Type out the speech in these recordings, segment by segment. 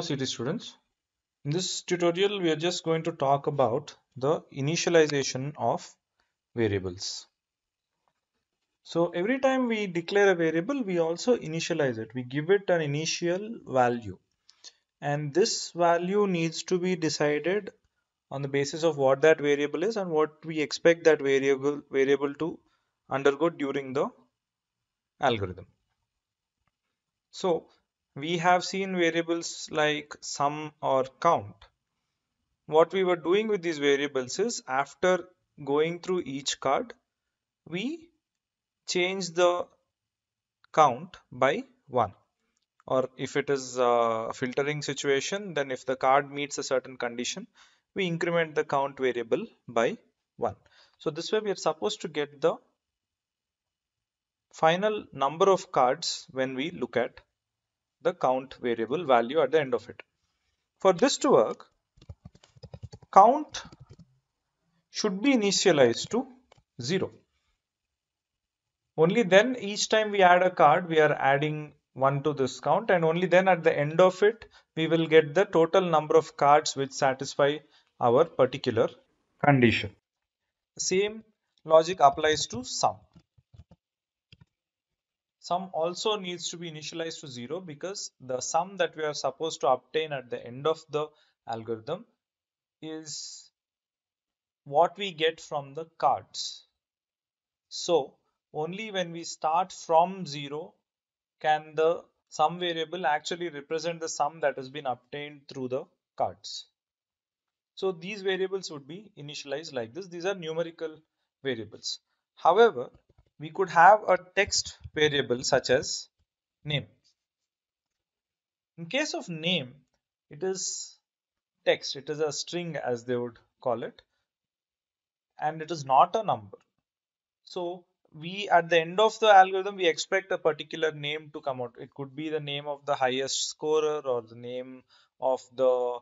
Hello students. In this tutorial we are just going to talk about the initialization of variables. So every time we declare a variable we also initialize it. We give it an initial value and this value needs to be decided on the basis of what that variable is and what we expect that variable variable to undergo during the algorithm. So we have seen variables like sum or count. What we were doing with these variables is after going through each card, we change the count by 1 or if it is a filtering situation then if the card meets a certain condition we increment the count variable by 1 so this way we are supposed to get the final number of cards when we look at the count variable value at the end of it. For this to work, count should be initialized to 0. Only then each time we add a card, we are adding 1 to this count and only then at the end of it, we will get the total number of cards which satisfy our particular condition. Same logic applies to sum sum also needs to be initialized to 0 because the sum that we are supposed to obtain at the end of the algorithm is what we get from the cards. So only when we start from 0 can the sum variable actually represent the sum that has been obtained through the cards. So these variables would be initialized like this. These are numerical variables. However, we could have a text variable such as name. In case of name, it is text, it is a string as they would call it, and it is not a number. So we at the end of the algorithm we expect a particular name to come out. It could be the name of the highest scorer or the name of the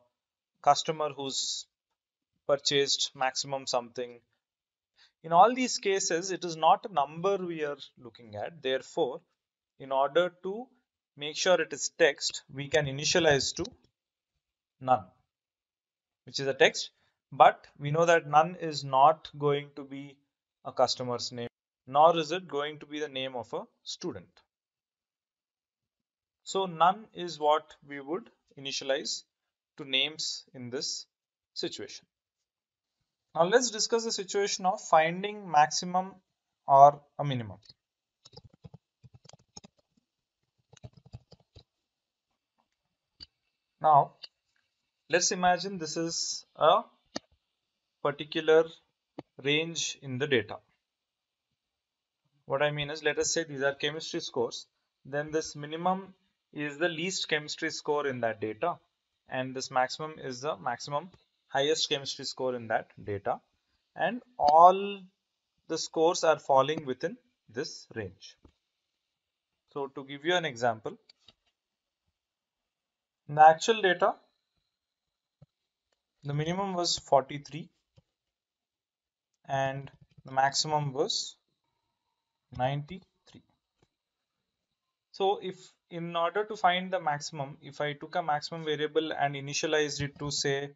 customer who's purchased maximum something in all these cases, it is not a number we are looking at. Therefore, in order to make sure it is text, we can initialize to none, which is a text. But we know that none is not going to be a customer's name, nor is it going to be the name of a student. So none is what we would initialize to names in this situation. Now let's discuss the situation of finding maximum or a minimum. Now let's imagine this is a particular range in the data. What I mean is let us say these are chemistry scores then this minimum is the least chemistry score in that data and this maximum is the maximum highest chemistry score in that data and all the scores are falling within this range. So to give you an example, in the actual data, the minimum was 43 and the maximum was 93. So if in order to find the maximum, if I took a maximum variable and initialized it to say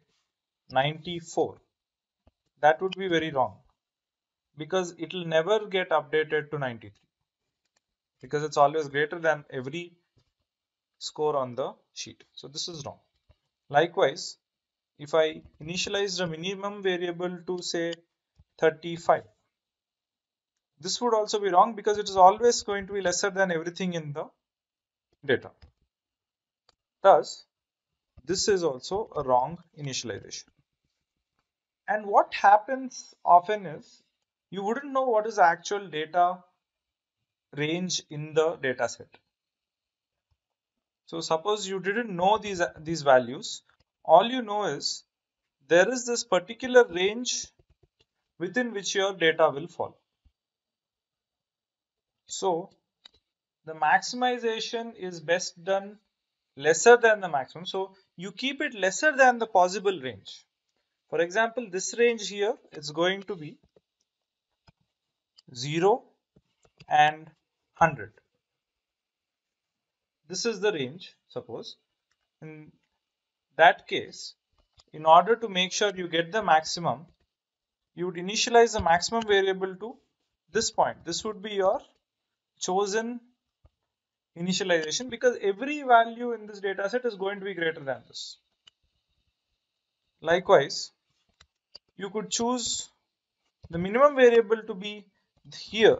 94 that would be very wrong. Because it will never get updated to 93 because it's always greater than every score on the sheet. So this is wrong. Likewise if I initialize the minimum variable to say 35 this would also be wrong because it is always going to be lesser than everything in the data. Thus this is also a wrong initialization. And what happens often is you wouldn't know what is actual data range in the data set. So suppose you didn't know these, these values, all you know is there is this particular range within which your data will fall. So the maximization is best done lesser than the maximum. So you keep it lesser than the possible range. For example, this range here is going to be 0 and 100. This is the range, suppose. In that case, in order to make sure you get the maximum, you would initialize the maximum variable to this point. This would be your chosen initialization because every value in this data set is going to be greater than this. Likewise, you could choose the minimum variable to be here,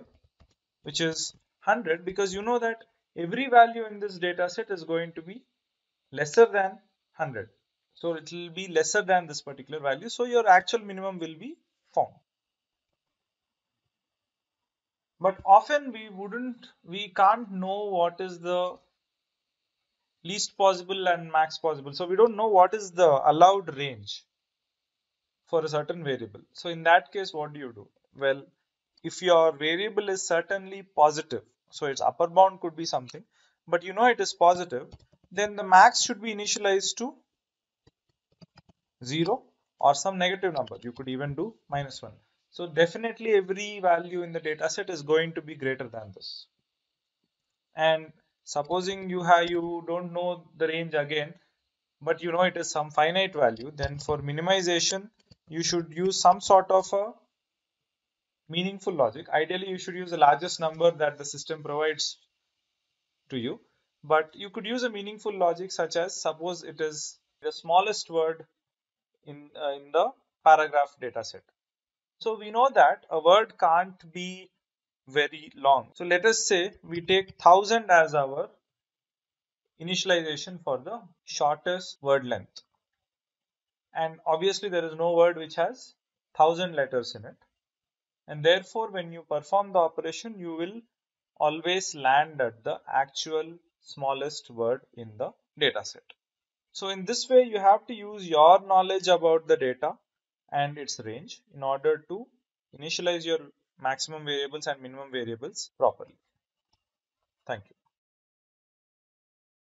which is 100 because you know that every value in this data set is going to be lesser than 100. So it will be lesser than this particular value. So your actual minimum will be found. But often we wouldn't, we can't know what is the least possible and max possible. So we don't know what is the allowed range for a certain variable. So in that case, what do you do? Well, if your variable is certainly positive, so its upper bound could be something, but you know it is positive, then the max should be initialized to 0 or some negative number. You could even do minus 1. So definitely every value in the data set is going to be greater than this. And supposing you have you don't know the range again, but you know it is some finite value, then for minimization you should use some sort of a meaningful logic. Ideally, you should use the largest number that the system provides to you. But you could use a meaningful logic such as suppose it is the smallest word in, uh, in the paragraph data set. So we know that a word can't be very long. So let us say we take 1000 as our initialization for the shortest word length. And obviously there is no word which has 1000 letters in it. And therefore when you perform the operation you will always land at the actual smallest word in the data set. So in this way you have to use your knowledge about the data and its range in order to initialize your maximum variables and minimum variables properly. Thank you.